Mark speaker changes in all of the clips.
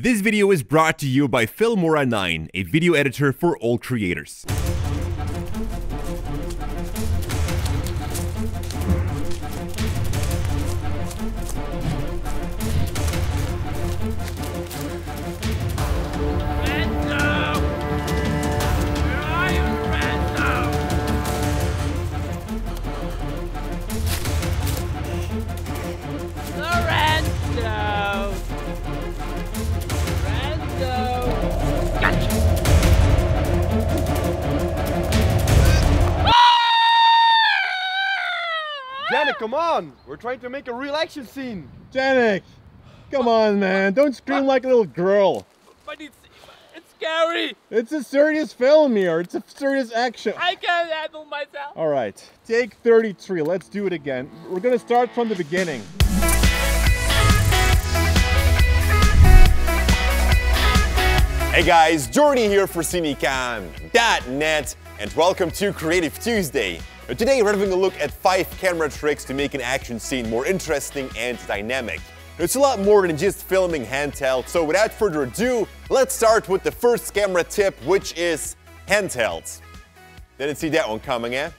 Speaker 1: This video is brought to you by Filmora 9, a video editor for all creators.
Speaker 2: Come on! We're trying to make a real action scene!
Speaker 3: Janik, come on, man. Don't scream like a little girl.
Speaker 4: But it's, it's scary!
Speaker 3: It's a serious film here. It's a serious action.
Speaker 4: I can't handle myself!
Speaker 3: All right, take 33. Let's do it again. We're gonna start from the beginning.
Speaker 5: Hey guys, Jordy here for Cinecom.net and welcome to Creative Tuesday. Today we're having a look at 5 camera tricks to make an action scene more interesting and dynamic. It's a lot more than just filming handheld, so without further ado, let's start with the first camera tip, which is handheld. Didn't see that one coming, eh?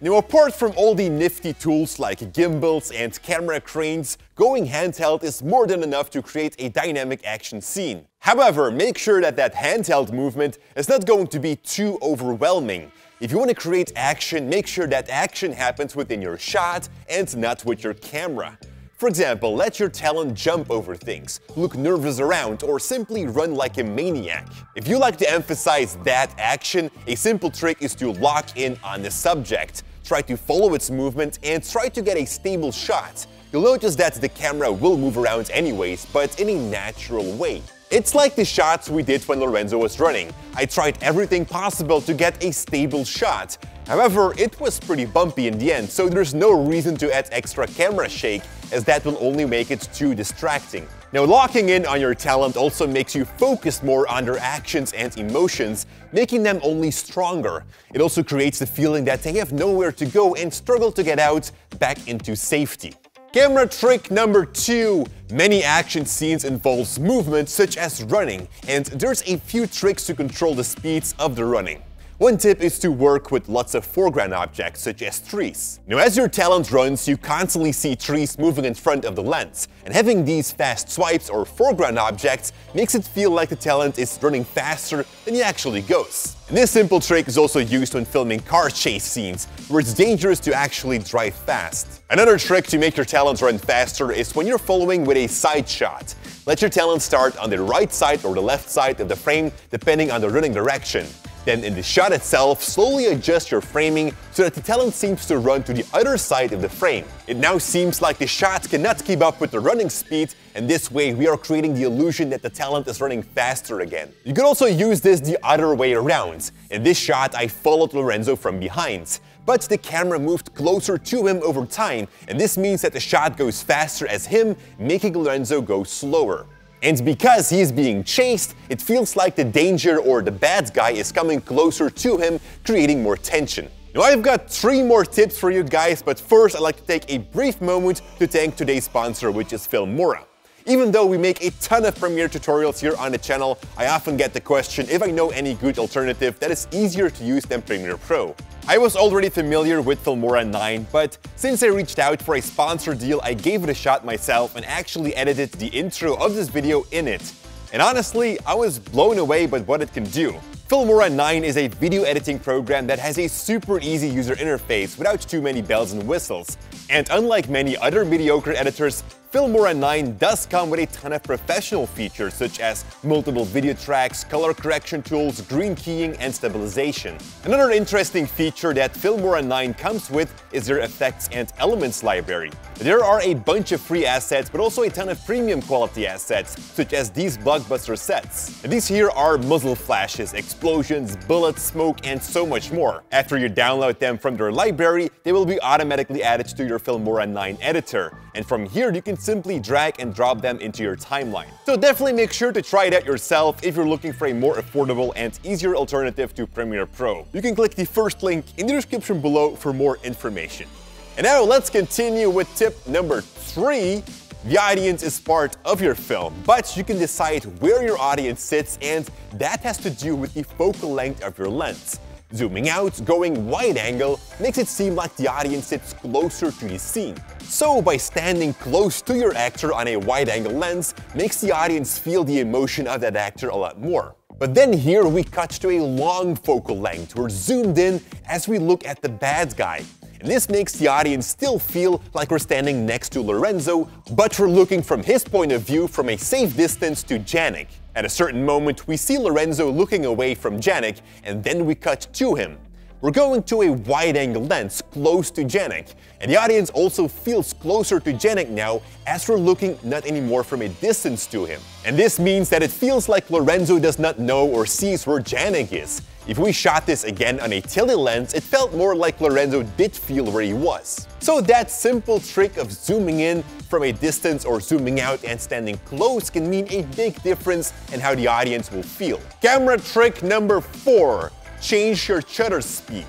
Speaker 5: Now, apart from all the nifty tools like gimbals and camera cranes, going handheld is more than enough to create a dynamic action scene. However, make sure that that handheld movement is not going to be too overwhelming. If you want to create action, make sure that action happens within your shot and not with your camera. For example, let your talent jump over things, look nervous around, or simply run like a maniac. If you like to emphasize that action, a simple trick is to lock in on the subject. Try to follow its movement and try to get a stable shot. You'll notice that the camera will move around anyways, but in a natural way. It's like the shots we did when Lorenzo was running. I tried everything possible to get a stable shot. However, it was pretty bumpy in the end, so there's no reason to add extra camera shake, as that will only make it too distracting. Now, locking in on your talent also makes you focus more on their actions and emotions, making them only stronger. It also creates the feeling that they have nowhere to go and struggle to get out back into safety. Camera trick number two. Many action scenes involves movement such as running, and there's a few tricks to control the speeds of the running. One tip is to work with lots of foreground objects such as trees. Now as your talent runs, you constantly see trees moving in front of the lens, and having these fast swipes or foreground objects makes it feel like the talent is running faster than he actually goes. And this simple trick is also used when filming car chase scenes, where it's dangerous to actually drive fast. Another trick to make your talent run faster is when you're following with a side shot. Let your talent start on the right side or the left side of the frame depending on the running direction. Then in the shot itself, slowly adjust your framing so that the talent seems to run to the other side of the frame. It now seems like the shot cannot keep up with the running speed, and this way we are creating the illusion that the talent is running faster again. You could also use this the other way around. In this shot, I followed Lorenzo from behind. But the camera moved closer to him over time, and this means that the shot goes faster as him, making Lorenzo go slower. And because he is being chased, it feels like the danger or the bad guy is coming closer to him, creating more tension. Now I've got three more tips for you guys, but first I'd like to take a brief moment to thank today's sponsor, which is Filmora. Even though we make a ton of Premiere tutorials here on the channel, I often get the question if I know any good alternative that is easier to use than Premiere Pro. I was already familiar with Filmora 9, but since I reached out for a sponsor deal, I gave it a shot myself and actually edited the intro of this video in it. And honestly, I was blown away by what it can do. Filmora 9 is a video editing program that has a super easy user interface without too many bells and whistles. And unlike many other mediocre editors, Filmora 9 does come with a ton of professional features such as multiple video tracks, color correction tools, green keying, and stabilization. Another interesting feature that Filmora 9 comes with is their effects and elements library. There are a bunch of free assets, but also a ton of premium quality assets, such as these blockbuster sets. These here are muzzle flashes, explosions, bullets, smoke, and so much more. After you download them from their library, they will be automatically added to your Filmora 9 editor. And from here, you can simply drag and drop them into your timeline. So definitely make sure to try it out yourself if you're looking for a more affordable and easier alternative to Premiere Pro. You can click the first link in the description below for more information. And now let's continue with tip number three. The audience is part of your film, but you can decide where your audience sits and that has to do with the focal length of your lens. Zooming out, going wide angle, makes it seem like the audience sits closer to the scene. So by standing close to your actor on a wide angle lens, makes the audience feel the emotion of that actor a lot more. But then here we cut to a long focal length. We're zoomed in as we look at the bad guy. And this makes the audience still feel like we're standing next to Lorenzo, but we're looking from his point of view from a safe distance to Janek. At a certain moment, we see Lorenzo looking away from Janek, and then we cut to him. We're going to a wide-angle lens close to Janek, and the audience also feels closer to Janek now as we're looking not anymore from a distance to him. And this means that it feels like Lorenzo does not know or sees where Janek is. If we shot this again on a tele lens, it felt more like Lorenzo did feel where he was. So that simple trick of zooming in from a distance or zooming out and standing close can mean a big difference in how the audience will feel. Camera trick number 4. Change your shutter speed.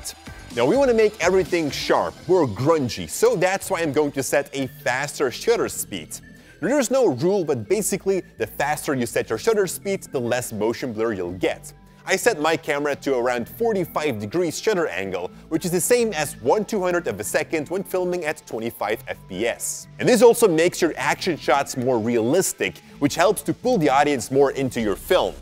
Speaker 5: Now we want to make everything sharp, more grungy, so that's why I'm going to set a faster shutter speed. There's no rule, but basically the faster you set your shutter speed, the less motion blur you'll get. I set my camera to around 45 degrees shutter angle, which is the same as 1 200th of a second when filming at 25 FPS. And this also makes your action shots more realistic, which helps to pull the audience more into your film.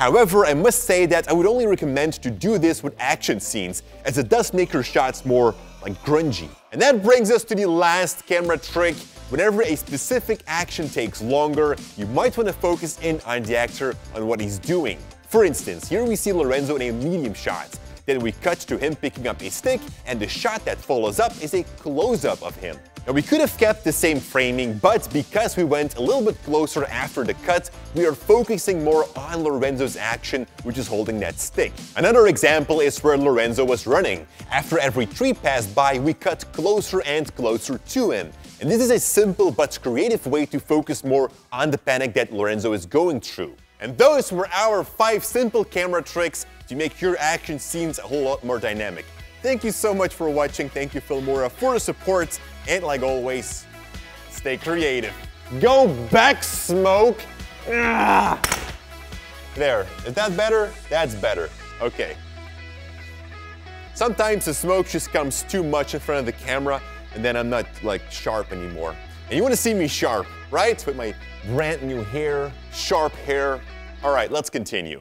Speaker 5: However, I must say that I would only recommend to do this with action scenes, as it does make your shots more like grungy. And that brings us to the last camera trick. Whenever a specific action takes longer, you might want to focus in on the actor on what he's doing. For instance, here we see Lorenzo in a medium shot. Then we cut to him picking up a stick, and the shot that follows up is a close-up of him. Now we could have kept the same framing, but because we went a little bit closer after the cut, we are focusing more on Lorenzo's action, which is holding that stick. Another example is where Lorenzo was running. After every tree passed by, we cut closer and closer to him. And this is a simple but creative way to focus more on the panic that Lorenzo is going through. And those were our 5 simple camera tricks to make your action scenes a whole lot more dynamic. Thank you so much for watching, thank you Filmora for the support, and like always, stay creative. Go back, Smoke! Ah! There, is that better? That's better, okay. Sometimes the smoke just comes too much in front of the camera, and then I'm not like sharp anymore. And you want to see me sharp, right? With my brand new hair, sharp hair. All right, let's continue.